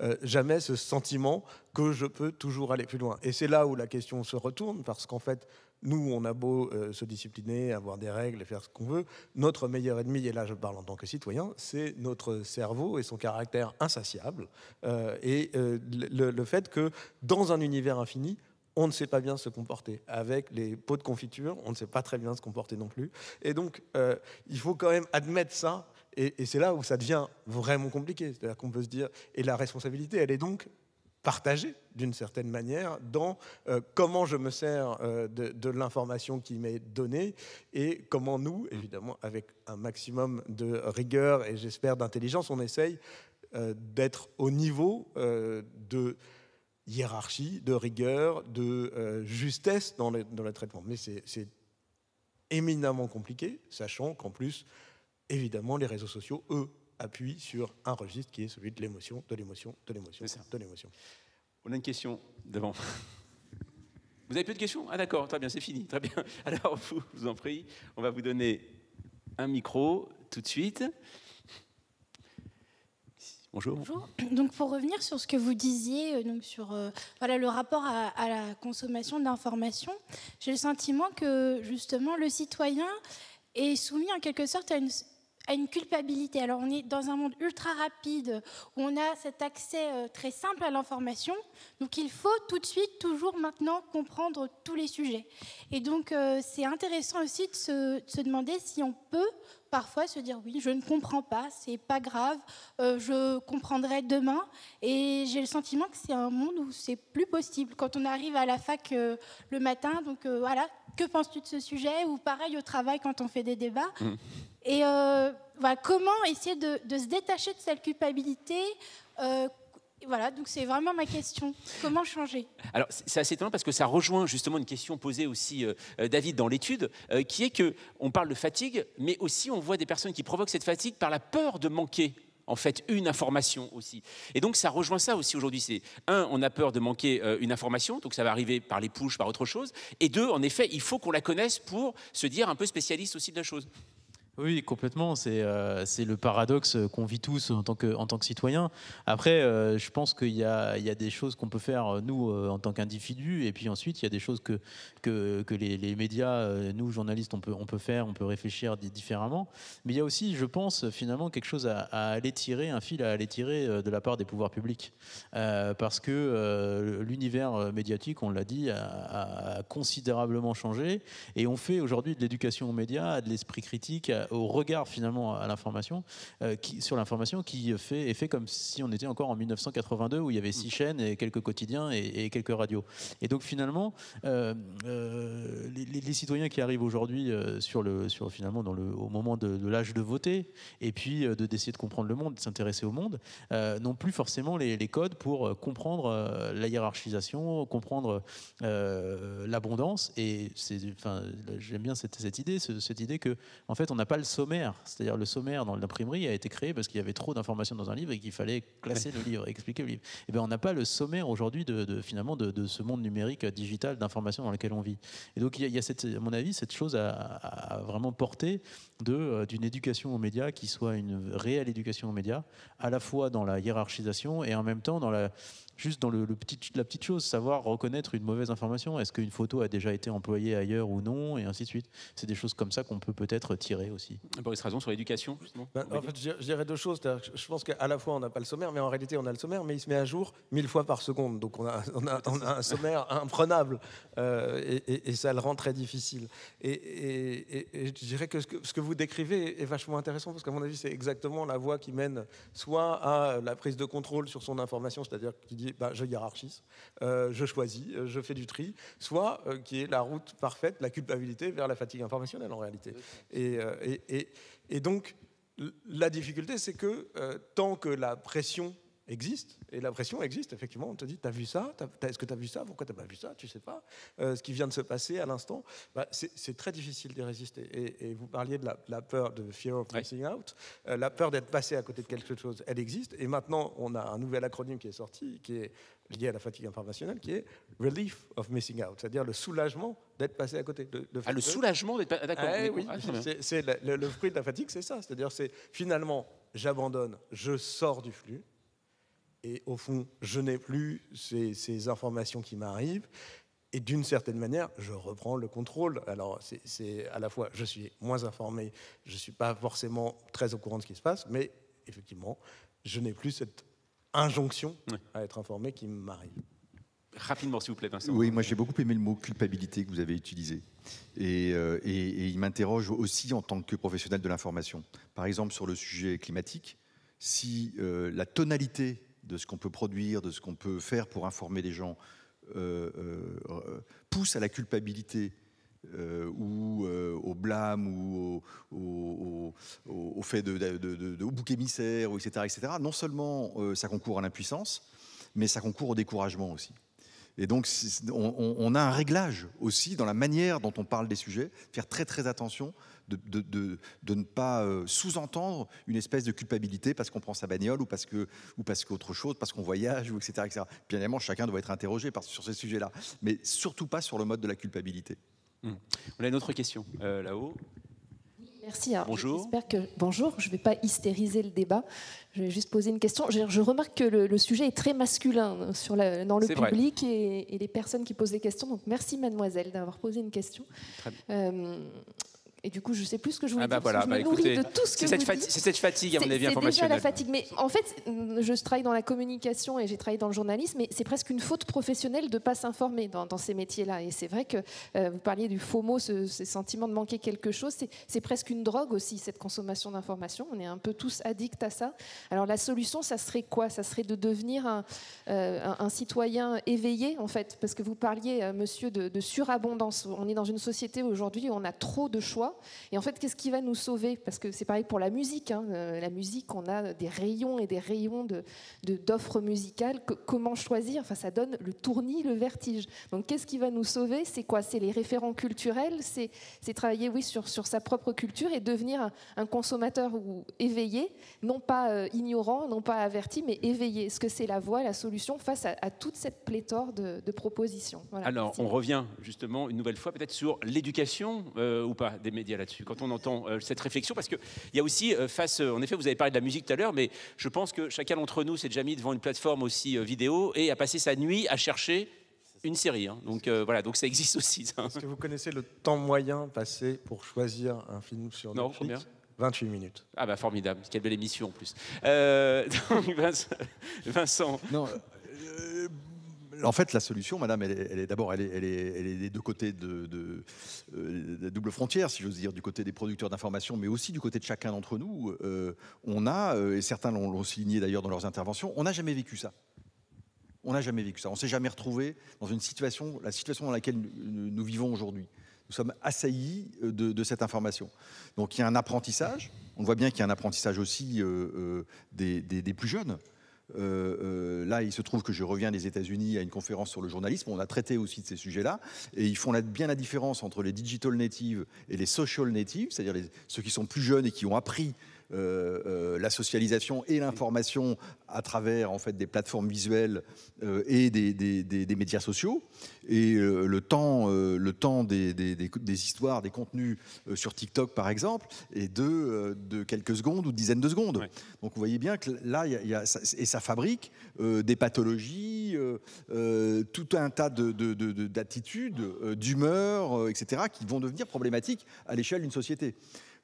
euh, jamais ce sentiment que je peux toujours aller plus loin. Et c'est là où la question se retourne, parce qu'en fait, nous, on a beau euh, se discipliner, avoir des règles et faire ce qu'on veut, notre meilleur ennemi, et là je parle en tant que citoyen, c'est notre cerveau et son caractère insatiable. Euh, et euh, le, fait que dans un univers infini, on ne sait pas bien se comporter. Avec les pots de confiture, on ne sait pas très bien se comporter non plus. Et donc, il faut quand même admettre ça. Et, et c'est là où ça devient vraiment compliqué. C'est-à-dire qu'on peut se dire, et la responsabilité, elle est donc partagée d'une certaine manière dans euh, comment je me sers euh, de, l'information qui m'est donnée et comment nous, évidemment, avec un maximum de rigueur et j'espère d'intelligence, on essaye euh, d'être au niveau de hiérarchie, de rigueur, de justesse dans le, dans le traitement. Mais c'est éminemment compliqué, sachant qu'en plus, évidemment, les réseaux sociaux, eux, appuient sur un registre qui est celui de l'émotion, de l'émotion, de l'émotion, de l'émotion.
On a une question devant. Vous avez plus de questions? Ah d'accord, très bien, c'est fini, très bien. <laughs> Alors, vous, je vous en prie, on va vous donner un micro tout de suite. Bonjour.
Bonjour. Donc pour revenir sur ce que vous disiez, euh, donc sur euh, voilà, le rapport à, à la consommation d'informations, j'ai le sentiment que justement le citoyen est soumis en quelque sorte à une, à une culpabilité. Alors on est dans un monde ultra rapide où on a cet accès euh, très simple à l'information, donc il faut tout de suite, toujours maintenant comprendre tous les sujets. Et donc euh, c'est intéressant aussi de se, de se demander si on peut parfois se dire oui, je ne comprends pas, c'est pas grave, euh, je comprendrai demain. Et j'ai le sentiment que c'est un monde où c'est plus possible. Quand on arrive à la fac le matin, donc voilà, que penses-tu de ce sujet Ou pareil au travail quand on fait des débats.
Mmh.
Et euh, voilà, comment essayer de, de se détacher de cette culpabilité euh, Voilà, donc c'est vraiment ma question. Comment changer?
Alors, c'est assez étonnant parce que ça rejoint justement une question posée aussi, euh, euh, David, dans l'étude, euh, qui est que on parle de fatigue, mais aussi on voit des personnes qui provoquent cette fatigue par la peur de manquer en fait une information aussi. Et donc ça rejoint ça aussi aujourd'hui. C'est un, on a peur de manquer euh, une information, donc ça va arriver par les pushs, par autre chose. Et deux, en effet, il faut qu'on la connaisse pour se dire un peu spécialiste aussi de la chose.
Oui, complètement. C'est euh, le paradoxe qu'on vit tous en tant que, en tant que citoyen. Après, euh, je pense qu'il y y a des choses qu'on peut faire, nous, euh, en tant qu'individus, et puis ensuite, il y a des choses que, que, que les, les médias, euh, nous, journalistes, on peut, on peut faire, on peut réfléchir di- différemment. Mais il y a aussi, je pense, finalement, quelque chose à, aller tirer, un fil à aller tirer de la part des pouvoirs publics. Parce que l'univers médiatique, on l'a dit, a, a considérablement changé. Et on fait aujourd'hui de l'éducation aux médias, de l'esprit critique, à- au regard finalement à l'information, euh, qui, sur l'information, qui fait, est fait comme si on était encore en 1982 où il y avait six chaînes et quelques quotidiens et, et quelques radios. Et donc finalement, euh, euh, les, citoyens qui arrivent aujourd'hui sur le, sur finalement dans le, au moment de, de l'âge de voter et puis de d'essayer de comprendre le monde, de s'intéresser au monde, euh, n'ont plus forcément les, les codes pour comprendre euh, la hiérarchisation, comprendre euh, l'abondance. Et c'est, enfin, j'aime bien cette, cette idée, ce- cette idée que en fait on n'a pas le sommaire, c'est-à-dire le sommaire dans l'imprimerie a été créé parce qu'il y avait trop d'informations dans un livre et qu'il fallait classer le livre, expliquer le livre. Et bien on n'a pas le sommaire aujourd'hui de, finalement de, ce monde numérique digital d'information dans lequel on vit. Et donc il y a, à mon avis cette chose à, à- vraiment porter euh, d'une éducation aux médias qui soit une réelle éducation aux médias, à la fois dans la hiérarchisation et en même temps dans la, juste dans le, le petit, la petite chose, savoir reconnaître une mauvaise information. Est-ce qu'une photo a déjà été employée ailleurs ou non, et ainsi de suite. C'est des choses comme ça qu'on peut peut-être tirer aussi.
Boris Razon sur l'éducation, justement.
Ben, en fait, je dirais- deux choses. Je pense qu'à la fois, on n'a pas le sommaire, mais en réalité, on a le sommaire, mais il se met à jour mille fois par seconde. Donc, on a, on a, on a un sommaire imprenable. Euh, et, et- et ça le rend très difficile. Et, je dirais que ce, que ce que vous décrivez est vachement intéressant, parce qu'à mon avis, c'est exactement la voie qui mène soit à la prise de contrôle sur son information, c'est-à-dire qui dit bah, je hiérarchise, euh, je choisis, euh, je fais du tri, soit euh, qui est la route parfaite, la culpabilité vers la fatigue informationnelle en réalité. Et, donc, la difficulté, c'est que tant que la pression existe, et la pression existe, effectivement, on te dit, t'as vu ça T'as- t'as- Est-ce que tu as vu ça Pourquoi tu n'as pas vu ça Tu sais pas. Euh, ce qui vient de se passer à l'instant, bah, c'est très difficile d'y résister. Et, et vous parliez de la, la peur de fear of missing out, Euh, la peur d'être passé à côté de quelque chose, elle existe. Et maintenant, on a un nouvel acronyme qui est sorti, qui est lié à la fatigue informationnelle, qui est relief of missing out, c'est-à-dire le soulagement d'être passé à côté. De, de-
Ah, le soulagement d'être pas- ah, d'accord,
Ah,
mais-
oui,
ah,
c'est- c'est le, le- le fruit de la fatigue, c'est ça. C'est-à-dire, c'est finalement, j'abandonne, je sors du flux, et au fond, je n'ai plus ces, ces informations qui m'arrivent. Et d'une certaine manière, je reprends le contrôle. Alors, c'est- à la fois, je suis moins informé, je ne suis pas forcément très au courant de ce qui se passe, mais effectivement, je n'ai plus cette injonction à être informé qui m'arrive.
Rapidement, s'il vous plaît, Vincent.
Oui, moi j'ai beaucoup aimé le mot culpabilité que vous avez utilisé. Et, euh, et- et il m'interroge aussi en tant que professionnel de l'information. Par exemple, sur le sujet climatique, si euh, la tonalité de ce qu'on peut produire, de ce qu'on peut faire pour informer les gens, euh, euh, pousse à la culpabilité euh, ou euh, au blâme ou au, fait de, bouc émissaire, etc., etc., non seulement ça concourt à l'impuissance, mais ça concourt au découragement aussi. Et donc, on- on a un réglage aussi dans la manière dont on parle des sujets, faire très très attention de, de- de- de ne pas euh, sous-entendre une espèce de culpabilité parce qu'on prend sa bagnole ou parce que ou parce qu'autre chose, parce qu'on voyage ou etc. etc. Bien évidemment, chacun doit être interrogé par, sur ces sujets-là, mais surtout pas sur le mode de la culpabilité.
On a une autre question euh, là-haut.
Merci. alors,
Bonjour.
J'espère que bonjour. Je ne vais pas hystériser le débat. Je vais juste poser une question. Je, je remarque que le, le sujet est très masculin sur la- dans le public et, et les personnes qui posent des questions. Donc merci, mademoiselle, d'avoir posé une question.
Très bien.
Euh, Et du coup, je sais plus ce que je voulais
Ah bah
dire.
voilà,
je
bah
me nourris
écoutez,
de tout ce que
cette,
vous
c'est cette fatigue, à mon avis,
C'est déjà
informationnelle.
la fatigue. Mais en fait, je travaille dans la communication et j'ai travaillé dans le journalisme, mais c'est presque une faute professionnelle de ne pas s'informer dans, dans ces métiers-là. Et c'est vrai que euh, vous parliez du FOMO, ce, ce sentiment de manquer quelque chose, c'est- c'est presque une drogue aussi, cette consommation d'informations. On est un peu tous addicts à ça. Alors la solution, ça serait quoi? Ça serait de devenir un, euh, un- un citoyen éveillé, en fait, parce que vous parliez, euh, monsieur, de, de surabondance. On est dans une société aujourd'hui où on a trop de choix. Et en fait, qu'est-ce qui va nous sauver? Parce que c'est pareil pour la musique. hein. Euh, La musique, on a des rayons et des rayons de- de- d'offres musicales. Que- comment choisir? Enfin, ça donne le tournis, le vertige. Donc, qu'est-ce qui va nous sauver? C'est quoi? C'est les référents culturels? C'est c'est travailler, oui, sur, sur sa propre culture et devenir un, un consommateur ou éveillé, non pas euh, ignorant, non pas averti, mais éveillé. Est-ce que c'est la voie, la solution face à, à toute cette pléthore de, de propositions? Voilà.
Alors,
Merci.
on revient justement une nouvelle fois peut-être sur l'éducation euh, ou pas? Des médias là-dessus, quand on entend euh, cette réflexion, parce qu'il y a aussi euh, face, euh, en effet, vous avez parlé de la musique tout à l'heure, mais je pense que chacun d'entre nous s'est déjà mis devant une plateforme aussi euh, vidéo et a passé sa nuit à chercher une série. hein. Donc euh, voilà, donc ça existe aussi. ça.
Est-ce que vous connaissez le temps moyen passé pour choisir un film sur
Non,
Netflix
combien?
28 minutes.
Ah bah formidable, quelle belle émission en plus. Euh, <laughs> donc, Vincent, Vincent,
Non, euh, en fait, la solution, madame, elle est, d'abord, elle est, des deux côtés de, de, euh, de double frontière, si j'ose dire, du côté des producteurs d'information, mais aussi du côté de chacun d'entre nous. Euh, on a, euh, et certains l'ont souligné d'ailleurs dans leurs interventions, on n'a jamais vécu ça. On n'a jamais vécu ça. On s'est jamais retrouvé dans une situation, la situation dans laquelle nous, vivons aujourd'hui. Nous sommes assaillis euh, de, cette information. Donc il y a un apprentissage. On voit bien qu'il y a un apprentissage aussi des plus jeunes. Euh, euh, là, il se trouve que je reviens des États-Unis à une conférence sur le journalisme. On a traité aussi de ces sujets-là. Et ils font bien la différence entre les digital natives et les social natives, c'est-à-dire ceux qui sont plus jeunes et qui ont appris euh, la socialisation et l'information à travers en fait des plateformes visuelles et des médias sociaux. Et euh, le temps, euh, le temps des, des- des- des histoires, des contenus euh, sur TikTok par exemple, est de, de quelques secondes ou dizaines de secondes. Donc vous voyez bien que là, il y a- il y a- ça- et ça fabrique des pathologies, tout un tas de- de- de- d'attitudes, d'humeurs, etc., qui vont devenir problématiques à l'échelle d'une société.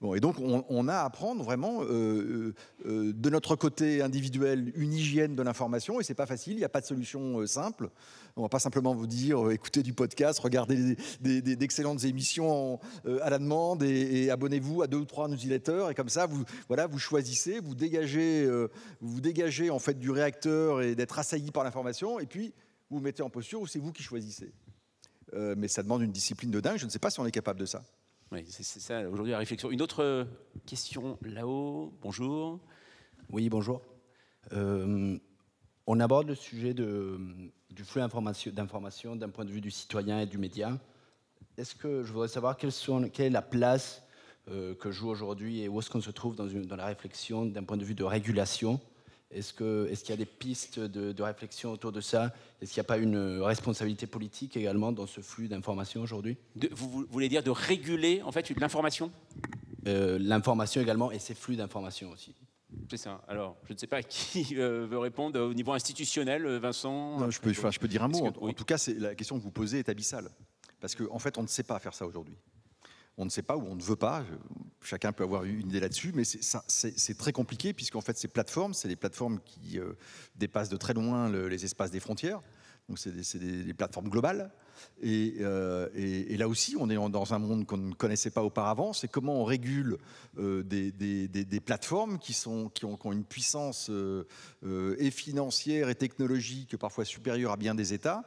Bon, et donc on, on a à prendre vraiment euh, euh, de notre côté individuel une hygiène de l'information et c'est pas facile, il n'y a pas de solution euh, simple. On va pas simplement vous dire écoutez du podcast, regardez d'excellentes émissions en- euh, à la demande et, et abonnez-vous à deux ou trois newsletters et comme ça vous voilà vous choisissez, vous dégagez euh, vous dégagez en fait du réacteur et d'être assailli par l'information et puis vous vous mettez en posture où c'est vous qui choisissez. Euh, mais ça demande une discipline de dingue. Je ne sais pas si on est capable de ça.
oui, c'est ça aujourd'hui la réflexion. Une autre question là-haut, bonjour.
Oui, bonjour. Euh, on aborde le sujet de, du flux information- d'informations d'un point de vue du citoyen et du média. Est-ce que je voudrais savoir sont- quelle est la place euh, que joue aujourd'hui et où est-ce qu'on se trouve dans, une- dans la réflexion d'un point de vue de régulation? Est-ce qu'il y a des pistes de, de réflexion autour de ça? Est-ce qu'il n'y a pas une responsabilité politique également dans ce flux d'informations aujourd'hui?
Vous voulez dire de réguler en fait l'information
Euh, L'information également et ces flux d'informations aussi.
C'est ça. Alors, je ne sais pas <laughs> qui euh, veut répondre au niveau institutionnel, euh, Vincent.
Non, je, peux, enfin, je peux dire un mot.
Que-
en, en tout cas, la question que vous posez est abyssale. Parce qu'en en fait, on ne sait pas faire ça aujourd'hui. On ne sait pas ou on ne veut pas. Chacun peut avoir une idée là-dessus, mais c'est très compliqué puisqu'en fait, ces plateformes, c'est des plateformes qui euh, dépassent de très loin le- les espaces des frontières. Donc, c'est des, plateformes globales. Et, euh, et- là aussi, on est dans un monde qu'on ne connaissait pas auparavant. C'est comment on régule euh, des, plateformes qui, ont, une puissance euh, et financière et technologique parfois supérieure à bien des États.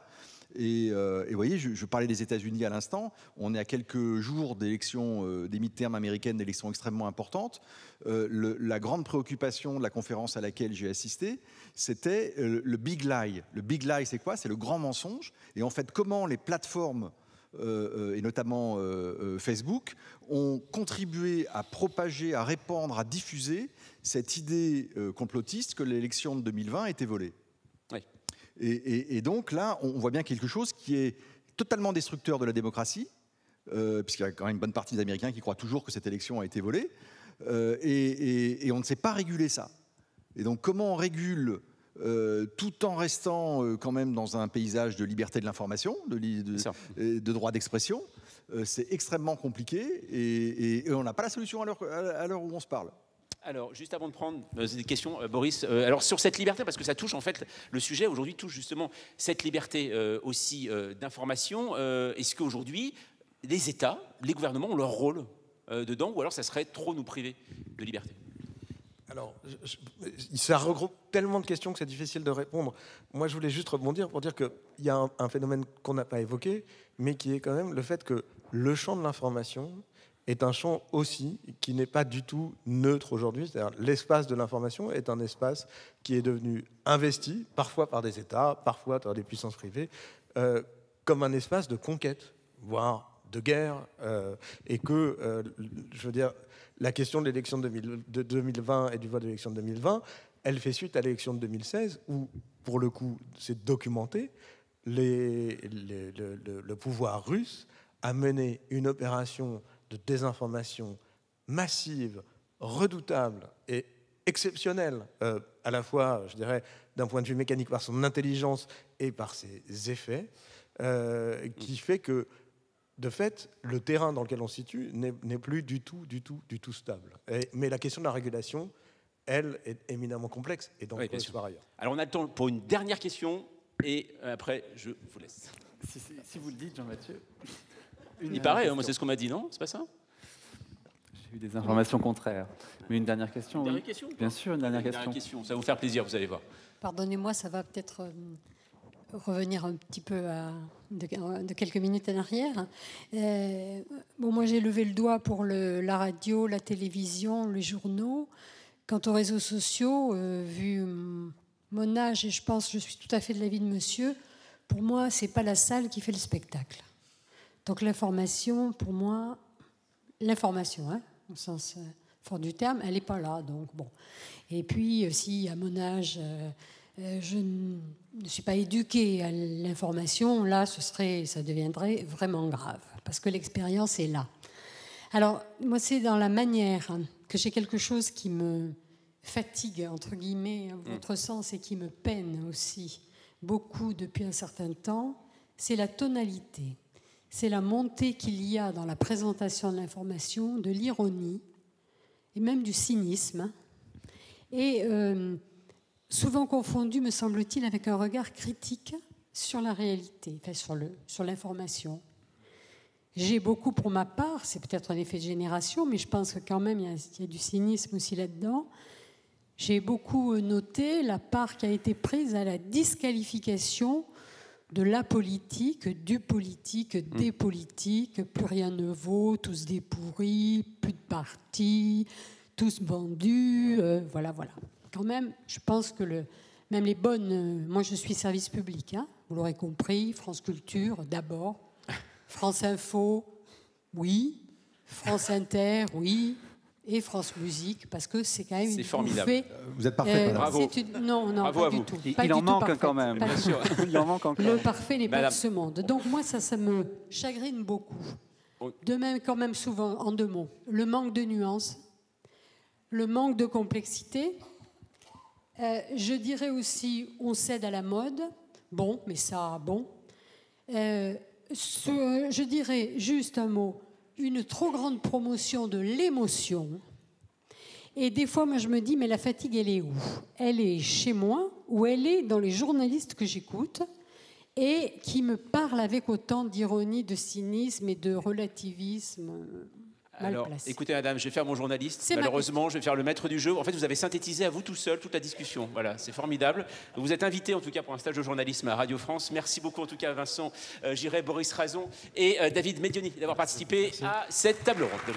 Et, euh, et vous voyez, je, parlais des États-Unis à l'instant. On est à quelques jours d'élections, euh, des midterms américaines, d'élections extrêmement importantes. Euh, la grande préoccupation de la conférence à laquelle j'ai assisté, c'était euh, le big lie. Le big lie, c'est quoi? C'est le grand mensonge. Et en fait, comment les plateformes et notamment Facebook, ont contribué à propager, à répandre, à diffuser cette idée complotiste que l'élection de 2020 était volée. Et, et- et donc là, on voit bien quelque chose qui est totalement destructeur de la démocratie, euh, puisqu'il y a quand même une bonne partie des Américains qui croient toujours que cette élection a été volée, euh, et, on ne sait pas réguler ça. Et donc comment on régule euh, tout en restant euh, quand même dans un paysage de liberté de l'information, de, droit d'expression euh, c'est extrêmement compliqué et, et- et on n'a pas la solution à l'heure où on se parle.
Alors, juste avant de prendre euh, des questions, euh, Boris, euh, alors sur cette liberté, parce que ça touche en fait, le sujet aujourd'hui touche justement cette liberté euh, aussi euh, d'information. euh, Est-ce qu'aujourd'hui, les États, les gouvernements ont leur rôle euh, dedans, ou alors ça serait trop nous priver de liberté?
Alors, ça regroupe tellement de questions que c'est difficile de répondre. Moi, je voulais juste rebondir pour dire qu'il y a un phénomène qu'on n'a pas évoqué, mais qui est quand même le fait que le champ de l'information est un champ aussi qui n'est pas du tout neutre aujourd'hui. C'est-à-dire l'espace de l'information est un espace qui est devenu investi, parfois par des États, parfois par des puissances privées, euh, comme un espace de conquête, voire de guerre, euh, et que, euh, je veux dire, la question de l'élection de 2000 de 2020 et du vote de l'élection de 2020, elle fait suite à l'élection de 2016, où, pour le coup, c'est documenté, le pouvoir russe a mené une opération de désinformation massive, redoutable et exceptionnelle, euh, à la fois, je dirais, d'un point de vue mécanique par son intelligence et par ses effets, euh, qui fait que, de fait, le terrain dans lequel on se situe n'est plus du tout, du tout, du tout stable. Et- mais la question de la régulation, elle, est éminemment complexe et donc
Oui,
par ailleurs.
Alors, on a le temps pour une dernière question, et euh, après, je vous laisse.
Si, si- si vous le dites, Jean-Mathieu.
Il paraît, hein, moi c'est ce qu'on m'a dit, non C'est pas ça
J'ai eu des informations contraires. Mais une dernière question.
Une
oui.
dernière question
Bien sûr, une dernière
Une
question.
question, ça va vous faire plaisir, vous allez voir.
Pardonnez-moi, ça va peut-être euh, revenir un petit peu à, de, de quelques minutes en arrière. Euh, bon, moi, j'ai levé le doigt pour le- la radio, la télévision, les journaux. Quant aux réseaux sociaux, euh, vu mon âge, et je pense que je suis tout à fait de l'avis de monsieur, pour moi, c'est pas la salle qui fait le spectacle. Donc l'information, pour moi, l'information, hein, au sens euh, fort du terme, elle n'est pas là. Donc bon. Et puis, euh, si à mon âge, euh, je ne suis pas éduquée à l'information, là, ce serait, ça deviendrait vraiment grave, parce que l'expérience est là. Alors, moi, c'est dans la manière hein, que j'ai quelque chose qui me fatigue, entre guillemets, à votre sens, et qui me peine aussi beaucoup depuis un certain temps, c'est la tonalité. C'est la montée qu'il y a dans la présentation de l'information, de l'ironie et même du cynisme. Et euh, souvent confondu, me semble-t-il, avec un regard critique sur la réalité, enfin, sur l'information. J'ai beaucoup pour ma part, c'est peut-être un effet de génération, mais je pense que quand même il y il y a du cynisme aussi là-dedans. J'ai beaucoup noté la part qui a été prise à la disqualification de la politique, du politique, des politiques, plus rien ne vaut, tous des pourris, plus de partis, tous vendus, euh, voilà, voilà. Quand même, je pense que le, même les bonnes... euh, moi, je suis service public, hein, vous l'aurez compris, France Culture d'abord, <laughs> France Info, oui, France Inter, oui, et France Musique, parce que c'est quand même
C'est
une
formidable.
bouffée.
Euh, vous êtes parfaite, madame. Bravo.
une- Non, non,
Bravo
pas
à
du
vous.
tout.
Il-
pas
il
du
en
tout
manque
parfaite,
quand même.
pas
Bien sûr. <laughs> Il en manque encore.
Le parfait n'est pas de ce monde. Donc moi, ça, ça me chagrine beaucoup. De même, quand même souvent, en deux mots, le manque de nuances, le manque de complexité. Euh, je dirais aussi, on cède à la mode. Bon, mais ça, bon. Euh, ce- je dirais juste un mot, une trop grande promotion de l'émotion. Et des fois, moi, je me dis, mais la fatigue, elle est où? Elle est chez moi ou elle est dans les journalistes que j'écoute et qui me parlent avec autant d'ironie, de cynisme et de relativisme
Alors,
placé.
écoutez, madame, je vais faire mon journaliste. Malheureusement, je vais faire le maître du jeu. En fait, vous avez synthétisé à vous tout seul toute la discussion. Voilà, c'est formidable. Vous êtes invité, en tout cas, pour un stage de journalisme à Radio France. Merci beaucoup, en tout cas, Vincent euh, Giret, Boris Razon et euh, David Medioni d'avoir participé à cette table ronde.